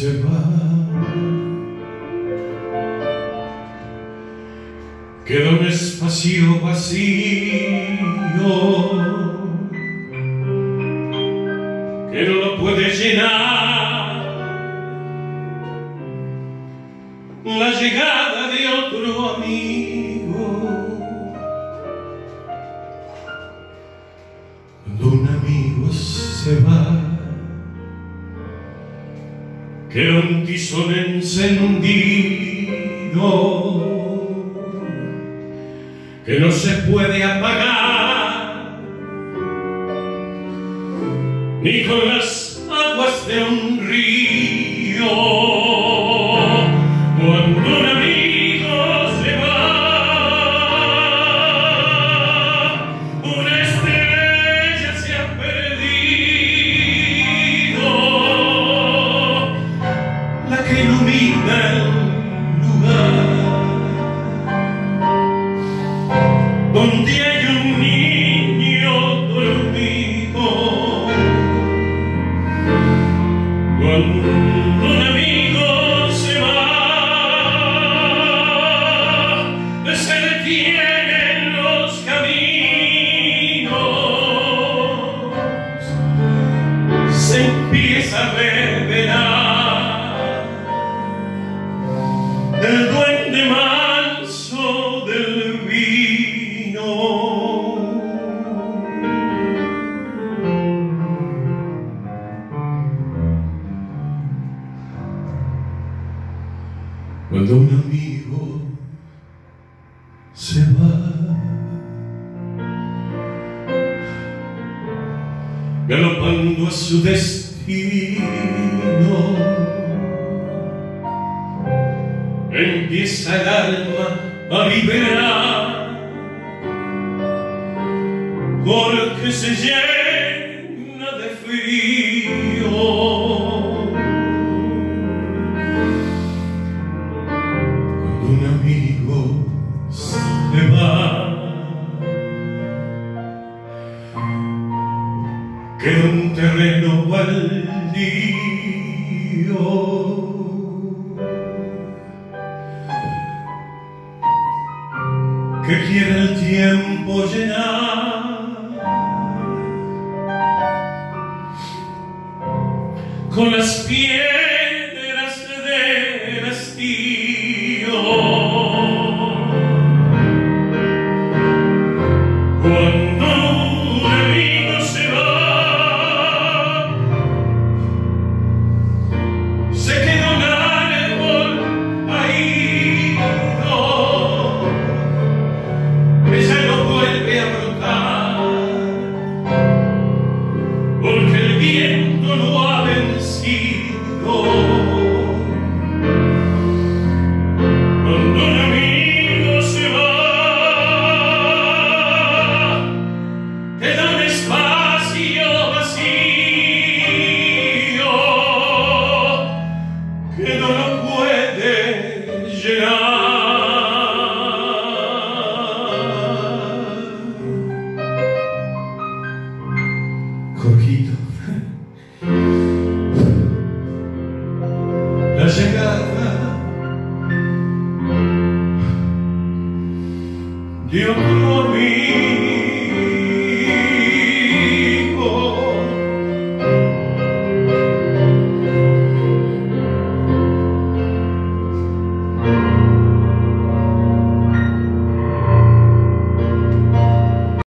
se va. Queda un espacio vacío que no lo puede llenar la llegada queda un tizón encendido que no se puede apagar ni con las aguas de un Cuando un amigo se va, galopando a su destino, empieza el alma a vibrar porque se llena de frío. Cuando un amigo se va, queda un terreno baldío que quiere el tiempo llenar. Con las piedras del estío. Cuando chegada de outro amigo.